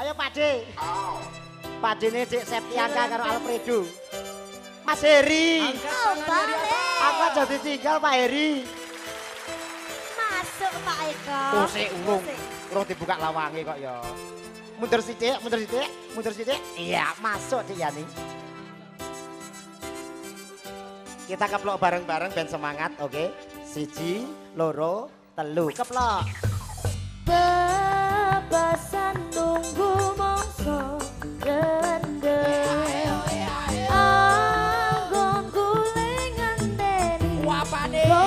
Ayo Pakde. ini Dik Septiaka karo Alfredo. Mas Heri. Oh, Aku jadi tinggal Pak Heri. Masuk Pak Eko. Kusik urung. Urung dibuka lawange kok ya. Mundur sithik, mundur sithik, mundur sithik. Iya, masuk Dik Yani. Kita keplok bareng-bareng ben semangat, oke? Okay? Siji, loro, telu, keplok. Bebasan apa-apane.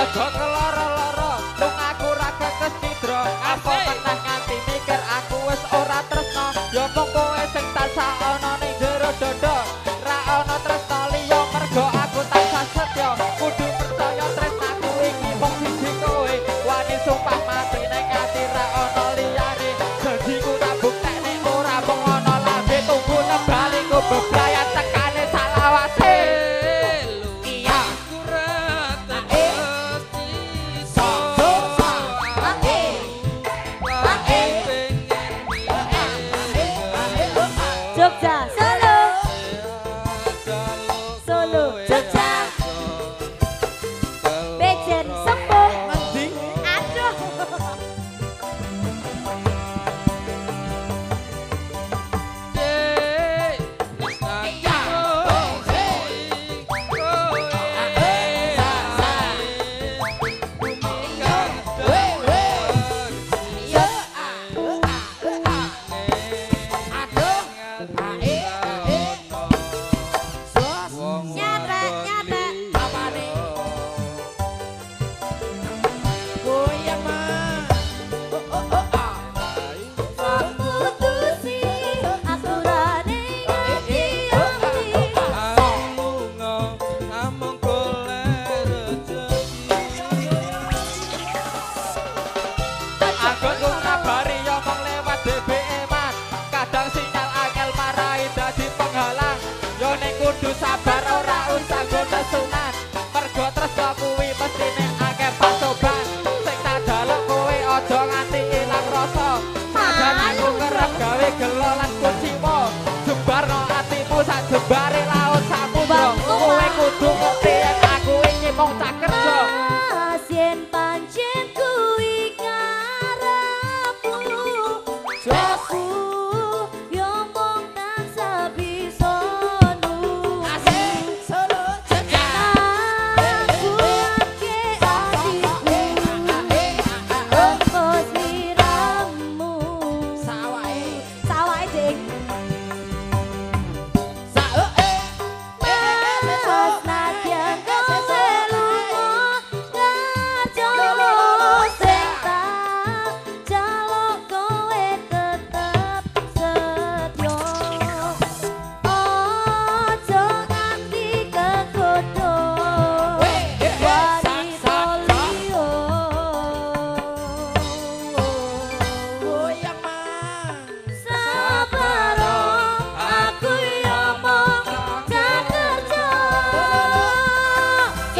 Ojo ngeloro-loro Tung aku rake kesidro Apa menah nganti mikir aku wis ora tresno Yopo kowe sing tansah ana ning jero dodo 추적자. like a love.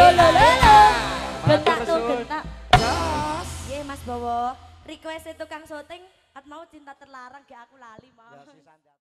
Lolo. Gentak Matur tuh. Jos. Iya Mas Bowo. Request tukang syuting, at mau cinta terlarang, gak aku lali mau.